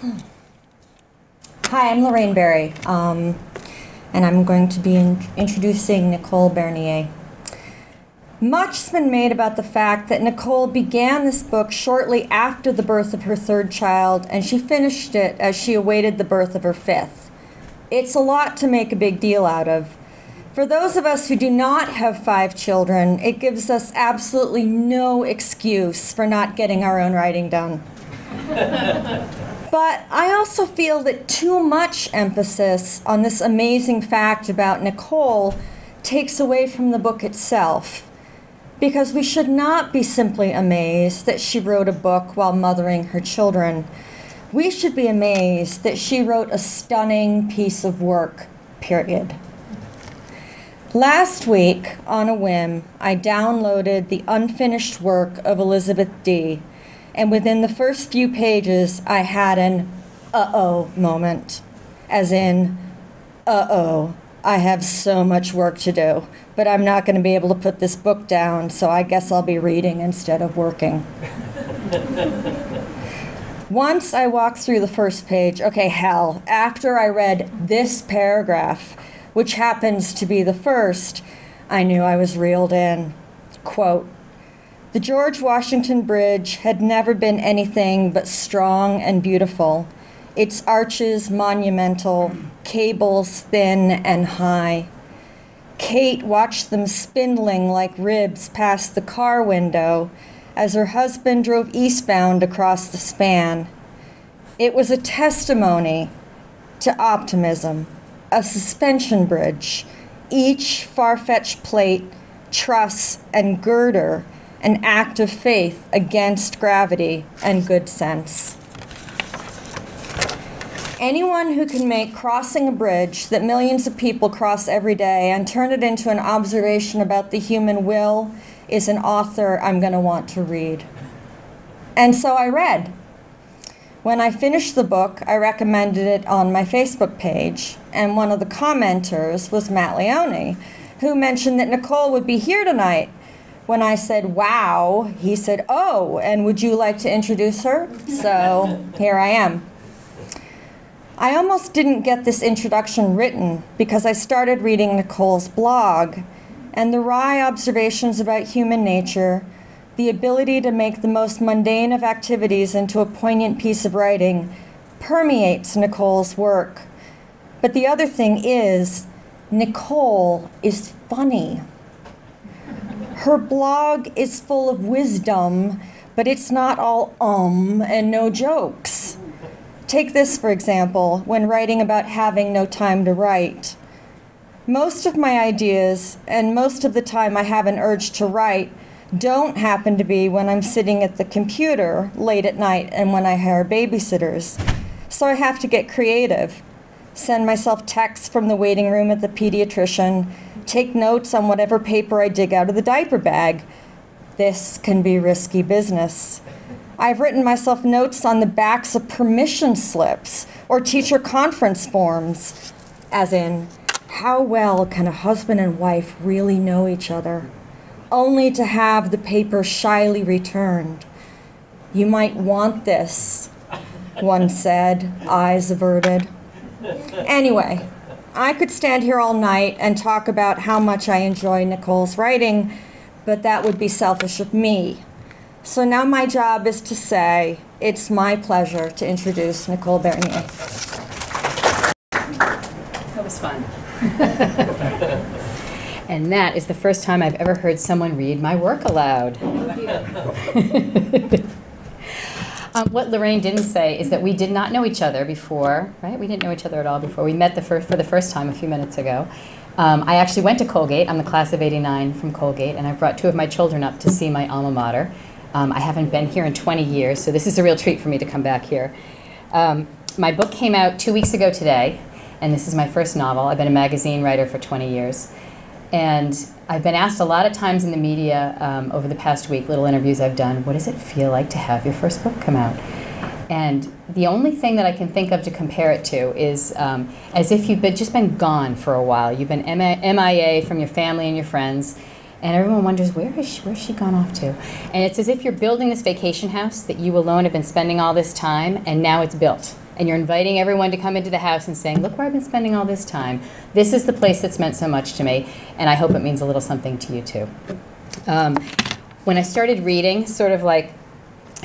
Hi, I'm Lorraine Berry, um, and I'm going to be in- introducing Nichole Bernier. Much's been made about the fact that Nichole began this book shortly after the birth of her third child, and she finished it as she awaited the birth of her fifth. It's a lot to make a big deal out of. For those of us who do not have five children, it gives us absolutely no excuse for not getting our own writing done. But I also feel that too much emphasis on this amazing fact about Nichole takes away from the book itself. Because we should not be simply amazed that she wrote a book while mothering her children. We should be amazed that she wrote a stunning piece of work, period. Last week, on a whim, I downloaded the unfinished work of Elizabeth D and within the first few pages, I had an uh oh moment. As in, uh oh, I have so much work to do, but I'm not going to be able to put this book down, so I guess I'll be reading instead of working. Once I walked through the first page, okay, hell, after I read this paragraph, which happens to be the first, I knew I was reeled in. Quote, the George Washington Bridge had never been anything but strong and beautiful, its arches monumental, cables thin and high. Kate watched them spindling like ribs past the car window as her husband drove eastbound across the span. It was a testimony to optimism, a suspension bridge, each far fetched plate, truss, and girder an act of faith against gravity and good sense. Anyone who can make crossing a bridge that millions of people cross every day and turn it into an observation about the human will is an author I'm going to want to read. And so I read. When I finished the book, I recommended it on my Facebook page, and one of the commenters was Matt Leone, who mentioned that Nichole would be here tonight when I said, wow, he said, oh, and would you like to introduce her? So here I am. I almost didn't get this introduction written because I started reading Nichole's blog, and the wry observations about human nature, the ability to make the most mundane of activities into a poignant piece of writing, permeates Nichole's work. But the other thing is, Nichole is funny. Her blog is full of wisdom, but it's not all um and no jokes. Take this, for example, when writing about having no time to write. Most of my ideas, and most of the time I have an urge to write, don't happen to be when I'm sitting at the computer late at night and when I hire babysitters. So I have to get creative. Send myself texts from the waiting room at the pediatrician, take notes on whatever paper I dig out of the diaper bag. This can be risky business. I've written myself notes on the backs of permission slips or teacher conference forms, as in, how well can a husband and wife really know each other? Only to have the paper shyly returned. You might want this, one said, eyes averted. Anyway, I could stand here all night and talk about how much I enjoy Nichole's writing, but that would be selfish of me. So now my job is to say it's my pleasure to introduce Nichole Bernier. That was fun. and that is the first time I've ever heard someone read my work aloud. Um, what Lorraine didn't say is that we did not know each other before, right? We didn't know each other at all before. We met the for the first time a few minutes ago. Um, I actually went to Colgate. I'm the class of 89 from Colgate, and I brought two of my children up to see my alma mater. Um, I haven't been here in 20 years, so this is a real treat for me to come back here. Um, my book came out two weeks ago today, and this is my first novel. I've been a magazine writer for 20 years. And I've been asked a lot of times in the media um, over the past week, little interviews I've done, what does it feel like to have your first book come out? And the only thing that I can think of to compare it to is um, as if you've been, just been gone for a while. You've been MIA from your family and your friends, and everyone wonders where is she, where's she gone off to? And it's as if you're building this vacation house that you alone have been spending all this time, and now it's built and you're inviting everyone to come into the house and saying, Look where I've been spending all this time. This is the place that's meant so much to me, and I hope it means a little something to you too. Um, when I started reading, sort of like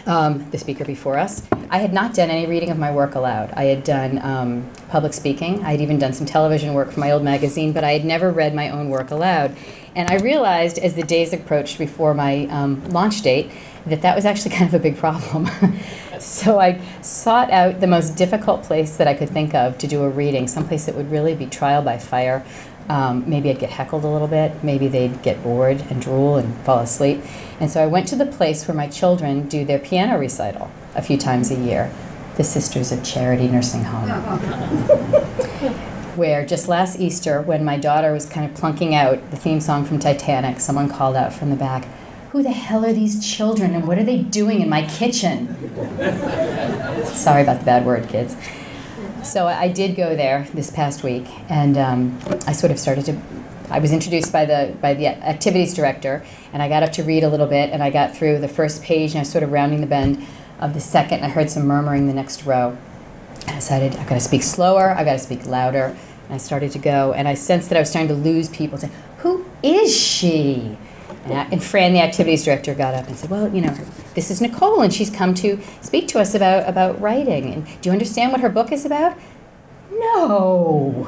um, the speaker before us, I had not done any reading of my work aloud. I had done um, public speaking, I had even done some television work for my old magazine, but I had never read my own work aloud. And I realized as the days approached before my um, launch date that that was actually kind of a big problem. so I sought out the most difficult place that I could think of to do a reading, someplace that would really be trial by fire. Um, maybe I'd get heckled a little bit. Maybe they'd get bored and drool and fall asleep. And so I went to the place where my children do their piano recital a few times a year, the Sisters of Charity Nursing Home. where just last Easter, when my daughter was kind of plunking out the theme song from Titanic, someone called out from the back, Who the hell are these children and what are they doing in my kitchen? Sorry about the bad word, kids. So I did go there this past week, and um, I sort of started to. I was introduced by the by the activities director, and I got up to read a little bit, and I got through the first page, and I was sort of rounding the bend of the second. And I heard some murmuring the next row. I decided I've got to speak slower, I've got to speak louder, and I started to go, and I sensed that I was starting to lose people. Saying, "Who is she?" And, and Fran, the activities director, got up and said, "Well, you know, this is Nichole, and she's come to speak to us about about writing. And do you understand what her book is about?" No.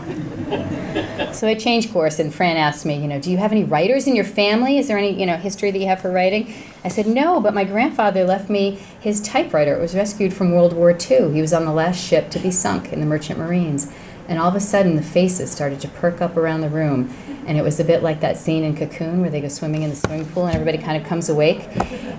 so I changed course, and Fran asked me, you know, do you have any writers in your family? Is there any, you know, history that you have for writing? I said, no, but my grandfather left me his typewriter. It was rescued from World War II. He was on the last ship to be sunk in the Merchant Marines. And all of a sudden, the faces started to perk up around the room. And it was a bit like that scene in Cocoon where they go swimming in the swimming pool and everybody kind of comes awake.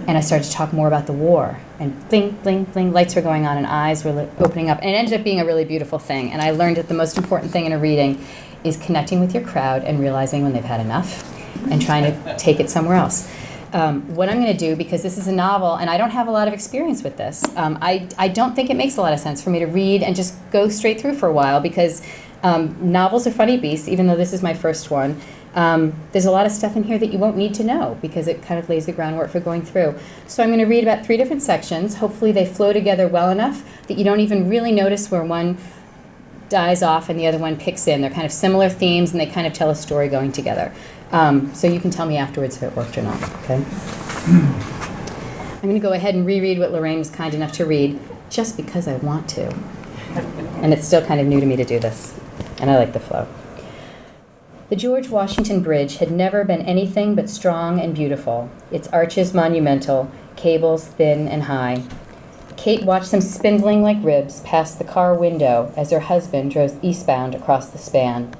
And I started to talk more about the war. And bling, bling, bling, lights were going on and eyes were opening up. And it ended up being a really beautiful thing. And I learned that the most important thing in a reading is connecting with your crowd and realizing when they've had enough and trying to take it somewhere else. Um, what I'm going to do, because this is a novel and I don't have a lot of experience with this, um, I, I don't think it makes a lot of sense for me to read and just go straight through for a while because um, novels are funny beasts, even though this is my first one. Um, there's a lot of stuff in here that you won't need to know because it kind of lays the groundwork for going through. So I'm going to read about three different sections. Hopefully, they flow together well enough that you don't even really notice where one dies off and the other one picks in. They're kind of similar themes and they kind of tell a story going together. Um, so you can tell me afterwards if it worked or not, okay? I'm going to go ahead and reread what Lorraine was kind enough to read just because I want to. And it's still kind of new to me to do this, and I like the flow. The George Washington Bridge had never been anything but strong and beautiful, its arches monumental, cables thin and high. Kate watched them spindling like ribs past the car window as her husband drove eastbound across the span.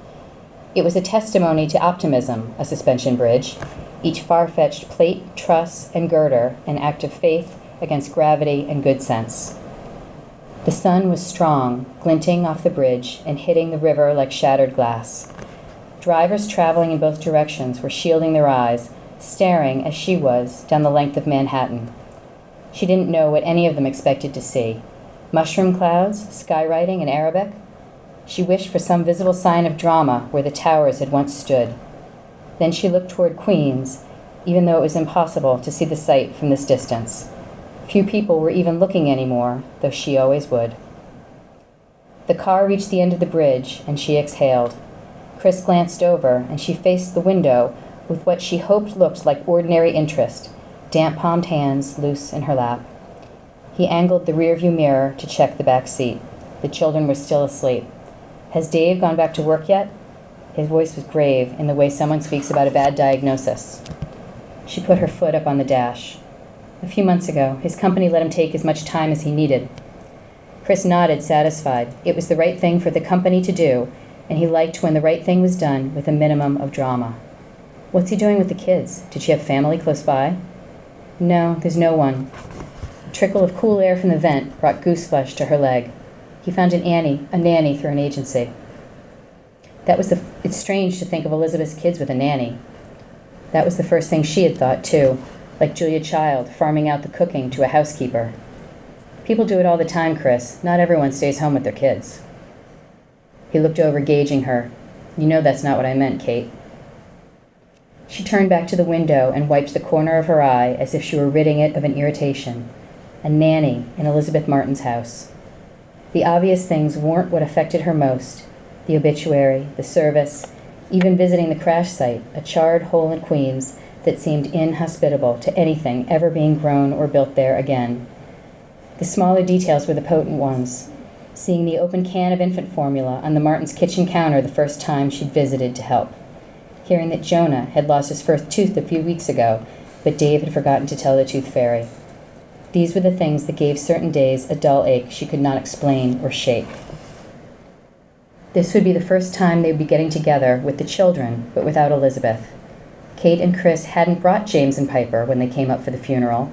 It was a testimony to optimism, a suspension bridge, each far fetched plate, truss, and girder an act of faith against gravity and good sense. The sun was strong, glinting off the bridge and hitting the river like shattered glass. Drivers traveling in both directions were shielding their eyes, staring, as she was, down the length of Manhattan. She didn't know what any of them expected to see mushroom clouds, skywriting in Arabic. She wished for some visible sign of drama where the towers had once stood. Then she looked toward Queens, even though it was impossible to see the site from this distance. Few people were even looking anymore, though she always would. The car reached the end of the bridge, and she exhaled. Chris glanced over, and she faced the window with what she hoped looked like ordinary interest, damp palmed hands loose in her lap. He angled the rearview mirror to check the back seat. The children were still asleep. Has Dave gone back to work yet? His voice was grave in the way someone speaks about a bad diagnosis. She put her foot up on the dash. A few months ago, his company let him take as much time as he needed. Chris nodded, satisfied. It was the right thing for the company to do, and he liked when the right thing was done with a minimum of drama. What's he doing with the kids? Did she have family close by? No, there's no one. A trickle of cool air from the vent brought goose flesh to her leg. He found an Annie, a nanny through an agency. That was the. It's strange to think of Elizabeth's kids with a nanny. That was the first thing she had thought too, like Julia Child farming out the cooking to a housekeeper. People do it all the time, Chris. Not everyone stays home with their kids. He looked over, gauging her. You know that's not what I meant, Kate. She turned back to the window and wiped the corner of her eye as if she were ridding it of an irritation. A nanny in Elizabeth Martin's house. The obvious things weren't what affected her most the obituary, the service, even visiting the crash site, a charred hole in Queens that seemed inhospitable to anything ever being grown or built there again. The smaller details were the potent ones. Seeing the open can of infant formula on the Martins' kitchen counter the first time she'd visited to help. Hearing that Jonah had lost his first tooth a few weeks ago, but Dave had forgotten to tell the tooth fairy. These were the things that gave certain days a dull ache she could not explain or shake. This would be the first time they would be getting together with the children, but without Elizabeth. Kate and Chris hadn't brought James and Piper when they came up for the funeral,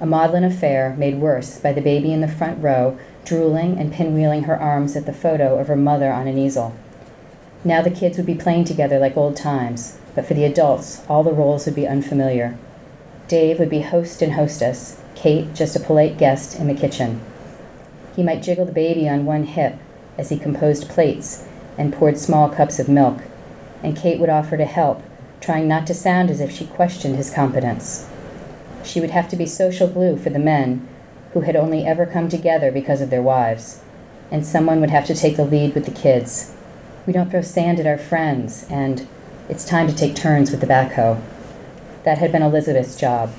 a maudlin affair made worse by the baby in the front row drooling and pinwheeling her arms at the photo of her mother on an easel. Now the kids would be playing together like old times, but for the adults, all the roles would be unfamiliar. Dave would be host and hostess, Kate just a polite guest in the kitchen. He might jiggle the baby on one hip as he composed plates and poured small cups of milk, and Kate would offer to help, trying not to sound as if she questioned his competence. She would have to be social glue for the men, who had only ever come together because of their wives, and someone would have to take the lead with the kids. We don't throw sand at our friends, and it's time to take turns with the backhoe. That had been Elizabeth's job.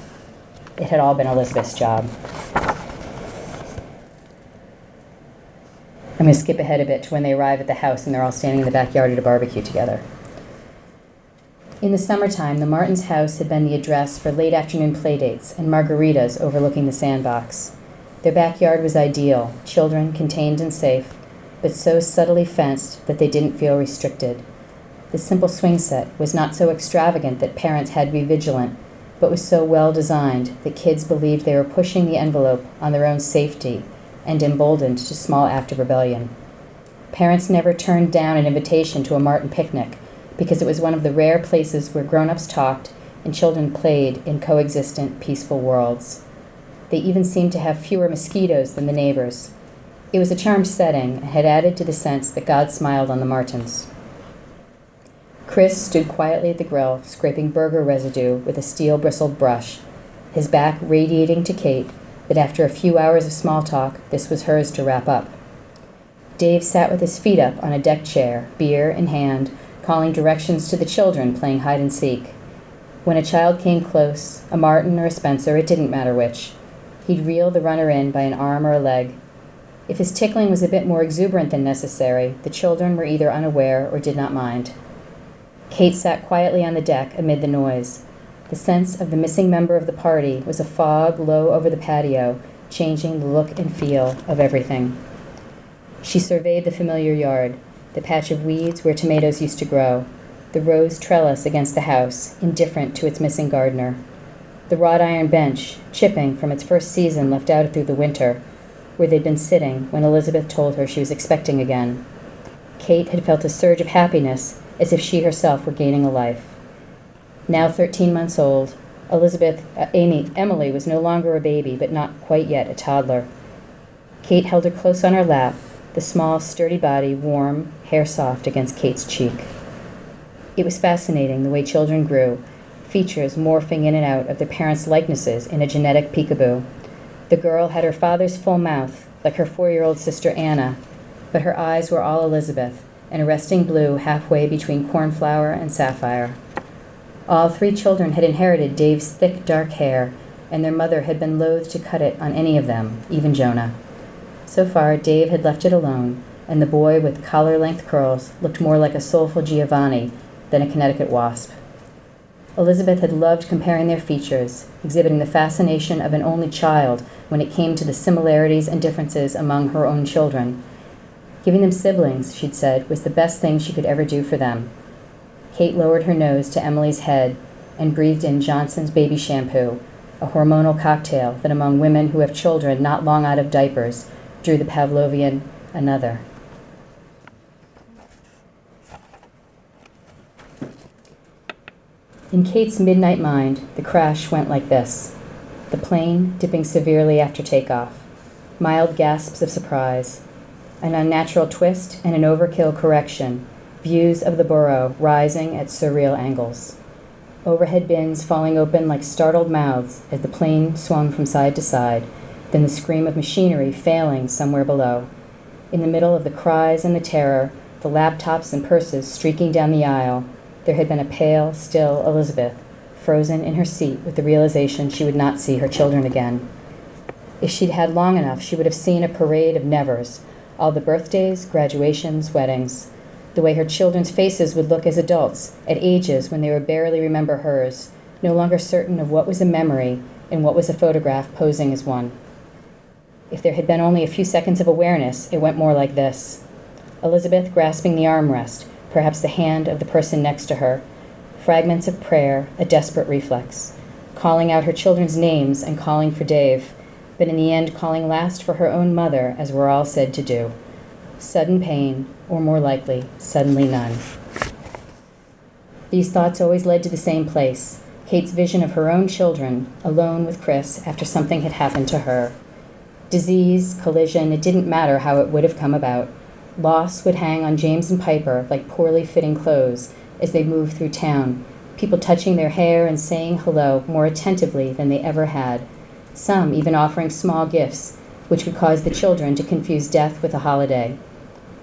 It had all been Elizabeth's job. I'm going to skip ahead a bit to when they arrive at the house and they're all standing in the backyard at a barbecue together. In the summertime, the Martins' house had been the address for late afternoon playdates and margaritas overlooking the sandbox. Their backyard was ideal, children contained and safe, but so subtly fenced that they didn't feel restricted. The simple swing set was not so extravagant that parents had to be vigilant, but was so well designed that kids believed they were pushing the envelope on their own safety and emboldened to small act of rebellion. Parents never turned down an invitation to a Martin picnic because it was one of the rare places where grown ups talked and children played in coexistent, peaceful worlds. They even seemed to have fewer mosquitoes than the neighbors. It was a charmed setting and had added to the sense that God smiled on the Martins. Chris stood quietly at the grill, scraping burger residue with a steel bristled brush, his back radiating to Kate that after a few hours of small talk, this was hers to wrap up. Dave sat with his feet up on a deck chair, beer in hand, calling directions to the children playing hide and seek. When a child came close, a Martin or a Spencer, it didn't matter which, he'd reel the runner in by an arm or a leg. If his tickling was a bit more exuberant than necessary, the children were either unaware or did not mind. Kate sat quietly on the deck amid the noise. The sense of the missing member of the party was a fog low over the patio, changing the look and feel of everything. She surveyed the familiar yard, the patch of weeds where tomatoes used to grow, the rose trellis against the house, indifferent to its missing gardener, the wrought iron bench, chipping from its first season left out through the winter, where they'd been sitting when Elizabeth told her she was expecting again. Kate had felt a surge of happiness as if she herself were gaining a life. Now 13 months old, Elizabeth, uh, Amy, Emily was no longer a baby, but not quite yet a toddler. Kate held her close on her lap, the small, sturdy body warm, hair soft against Kate's cheek. It was fascinating the way children grew, features morphing in and out of their parents' likenesses in a genetic peekaboo. The girl had her father's full mouth, like her four year old sister Anna, but her eyes were all Elizabeth, and a resting blue halfway between cornflower and sapphire. All three children had inherited Dave's thick, dark hair, and their mother had been loath to cut it on any of them, even Jonah. So far, Dave had left it alone, and the boy with collar length curls looked more like a soulful Giovanni than a Connecticut wasp. Elizabeth had loved comparing their features, exhibiting the fascination of an only child when it came to the similarities and differences among her own children. Giving them siblings, she'd said, was the best thing she could ever do for them, Kate lowered her nose to Emily's head and breathed in Johnson's baby shampoo, a hormonal cocktail that among women who have children not long out of diapers drew the Pavlovian another. In Kate's midnight mind, the crash went like this. The plane dipping severely after takeoff, mild gasps of surprise, an unnatural twist and an overkill correction. Views of the borough rising at surreal angles. Overhead bins falling open like startled mouths as the plane swung from side to side, then the scream of machinery failing somewhere below. In the middle of the cries and the terror, the laptops and purses streaking down the aisle, there had been a pale, still Elizabeth, frozen in her seat with the realization she would not see her children again. If she'd had long enough, she would have seen a parade of nevers, all the birthdays, graduations, weddings, the way her children's faces would look as adults, at ages when they would barely remember hers, no longer certain of what was a memory and what was a photograph posing as one. If there had been only a few seconds of awareness, it went more like this Elizabeth grasping the armrest, perhaps the hand of the person next to her, fragments of prayer, a desperate reflex, calling out her children's names and calling for Dave, but in the end calling last for her own mother, as we're all said to do. Sudden pain, or more likely, suddenly none. These thoughts always led to the same place Kate's vision of her own children, alone with Chris after something had happened to her. Disease, collision, it didn't matter how it would have come about. Loss would hang on James and Piper like poorly fitting clothes as they moved through town, people touching their hair and saying hello more attentively than they ever had, some even offering small gifts, which would cause the children to confuse death with a holiday.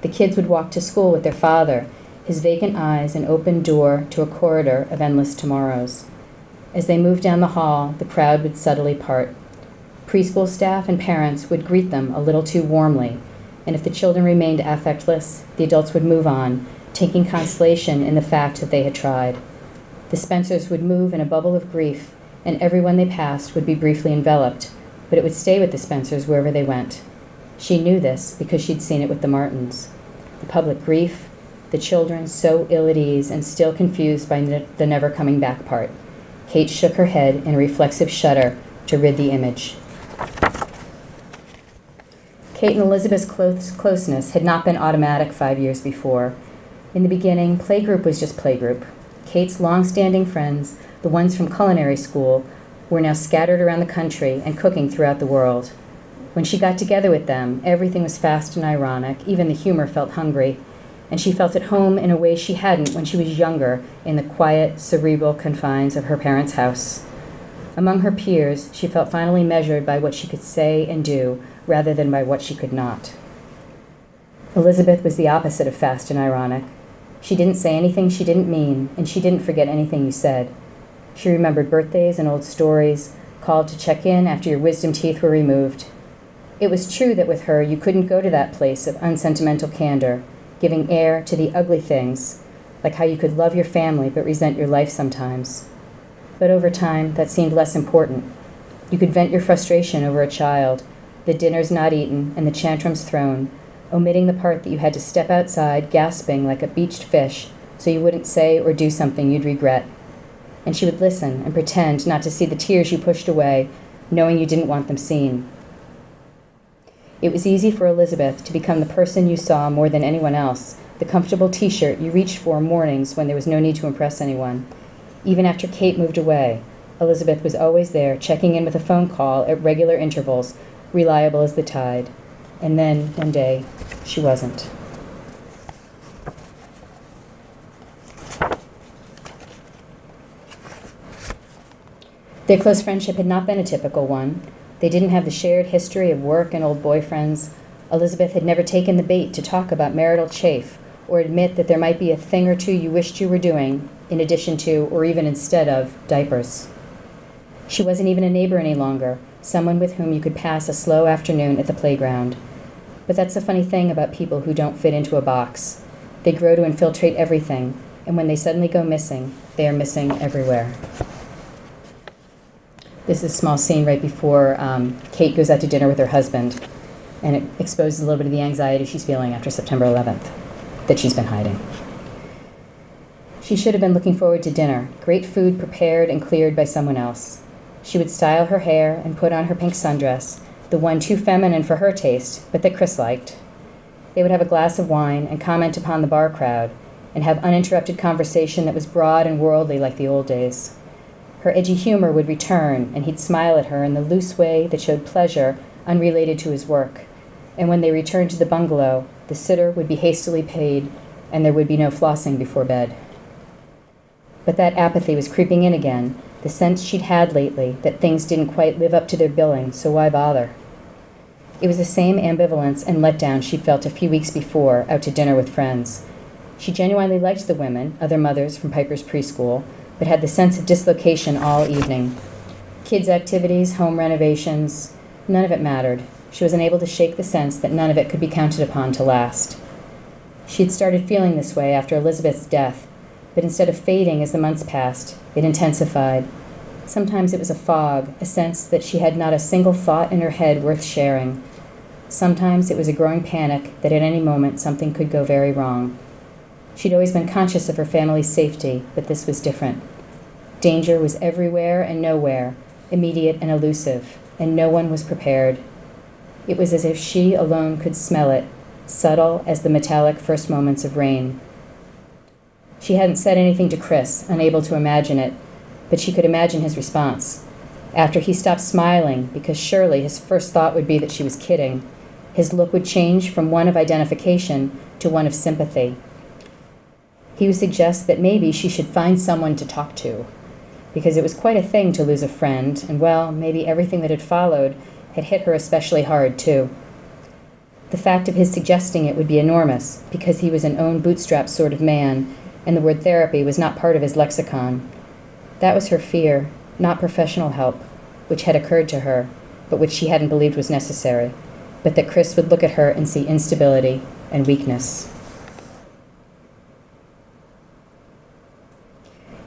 The kids would walk to school with their father, his vacant eyes an open door to a corridor of endless tomorrows. As they moved down the hall, the crowd would subtly part. Preschool staff and parents would greet them a little too warmly, and if the children remained affectless, the adults would move on, taking consolation in the fact that they had tried. The Spencers would move in a bubble of grief, and everyone they passed would be briefly enveloped, but it would stay with the Spencers wherever they went. She knew this because she'd seen it with the Martins. The public grief, the children so ill at ease and still confused by the never coming back part. Kate shook her head in a reflexive shudder to rid the image. Kate and Elizabeth's close, closeness had not been automatic five years before. In the beginning, playgroup was just playgroup. Kate's long standing friends, the ones from culinary school, were now scattered around the country and cooking throughout the world. When she got together with them, everything was fast and ironic, even the humor felt hungry, and she felt at home in a way she hadn't when she was younger in the quiet, cerebral confines of her parents' house. Among her peers, she felt finally measured by what she could say and do rather than by what she could not. Elizabeth was the opposite of fast and ironic. She didn't say anything she didn't mean, and she didn't forget anything you said. She remembered birthdays and old stories, called to check in after your wisdom teeth were removed. It was true that with her you couldn't go to that place of unsentimental candor, giving air to the ugly things, like how you could love your family but resent your life sometimes. But over time, that seemed less important. You could vent your frustration over a child, the dinners not eaten, and the tantrums thrown, omitting the part that you had to step outside, gasping like a beached fish, so you wouldn't say or do something you'd regret. And she would listen and pretend not to see the tears you pushed away, knowing you didn't want them seen. It was easy for Elizabeth to become the person you saw more than anyone else, the comfortable t shirt you reached for mornings when there was no need to impress anyone. Even after Kate moved away, Elizabeth was always there, checking in with a phone call at regular intervals, reliable as the tide. And then, one day, she wasn't. Their close friendship had not been a typical one. They didn't have the shared history of work and old boyfriends. Elizabeth had never taken the bait to talk about marital chafe or admit that there might be a thing or two you wished you were doing in addition to, or even instead of, diapers. She wasn't even a neighbor any longer, someone with whom you could pass a slow afternoon at the playground. But that's the funny thing about people who don't fit into a box. They grow to infiltrate everything, and when they suddenly go missing, they are missing everywhere. This is a small scene right before um, Kate goes out to dinner with her husband, and it exposes a little bit of the anxiety she's feeling after September 11th that she's been hiding. She should have been looking forward to dinner, great food prepared and cleared by someone else. She would style her hair and put on her pink sundress, the one too feminine for her taste, but that Chris liked. They would have a glass of wine and comment upon the bar crowd, and have uninterrupted conversation that was broad and worldly like the old days. Her edgy humor would return, and he'd smile at her in the loose way that showed pleasure unrelated to his work. And when they returned to the bungalow, the sitter would be hastily paid, and there would be no flossing before bed. But that apathy was creeping in again, the sense she'd had lately that things didn't quite live up to their billing, so why bother? It was the same ambivalence and letdown she'd felt a few weeks before, out to dinner with friends. She genuinely liked the women, other mothers from Piper's preschool, but had the sense of dislocation all evening. Kids' activities, home renovations, none of it mattered. She was unable to shake the sense that none of it could be counted upon to last. She had started feeling this way after Elizabeth's death, but instead of fading as the months passed, it intensified. Sometimes it was a fog, a sense that she had not a single thought in her head worth sharing. Sometimes it was a growing panic that at any moment something could go very wrong. She'd always been conscious of her family's safety, but this was different. Danger was everywhere and nowhere, immediate and elusive, and no one was prepared. It was as if she alone could smell it, subtle as the metallic first moments of rain. She hadn't said anything to Chris, unable to imagine it, but she could imagine his response. After he stopped smiling, because surely his first thought would be that she was kidding, his look would change from one of identification to one of sympathy. He would suggest that maybe she should find someone to talk to, because it was quite a thing to lose a friend, and well, maybe everything that had followed had hit her especially hard, too. The fact of his suggesting it would be enormous, because he was an own bootstrap sort of man and the word therapy was not part of his lexicon. That was her fear, not professional help, which had occurred to her, but which she hadn't believed was necessary, but that Chris would look at her and see instability and weakness.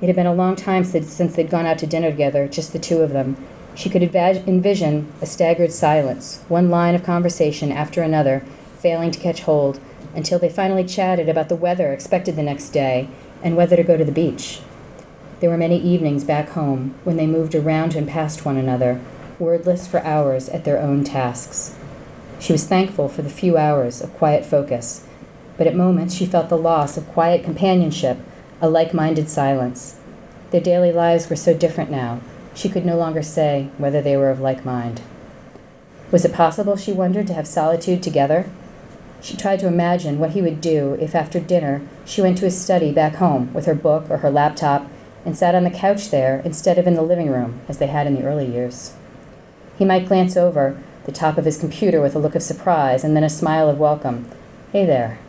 It had been a long time since they'd gone out to dinner together, just the two of them. She could envision a staggered silence, one line of conversation after another, failing to catch hold, until they finally chatted about the weather expected the next day and whether to go to the beach. There were many evenings back home when they moved around and past one another, wordless for hours at their own tasks. She was thankful for the few hours of quiet focus, but at moments she felt the loss of quiet companionship, a like minded silence. Their daily lives were so different now, she could no longer say whether they were of like mind. Was it possible, she wondered, to have solitude together? She tried to imagine what he would do if after dinner she went to his study back home with her book or her laptop and sat on the couch there instead of in the living room as they had in the early years. He might glance over the top of his computer with a look of surprise and then a smile of welcome. Hey there.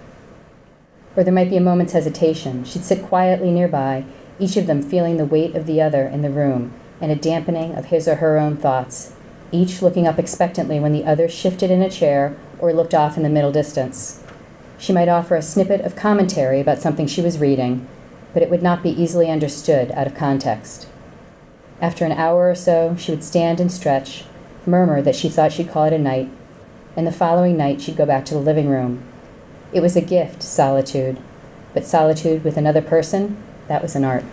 Or there might be a moment's hesitation. She'd sit quietly nearby, each of them feeling the weight of the other in the room and a dampening of his or her own thoughts, each looking up expectantly when the other shifted in a chair or looked off in the middle distance. She might offer a snippet of commentary about something she was reading, but it would not be easily understood out of context. After an hour or so, she would stand and stretch, murmur that she thought she'd call it a night, and the following night she'd go back to the living room. It was a gift, solitude, but solitude with another person, that was an art.